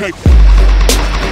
Okay.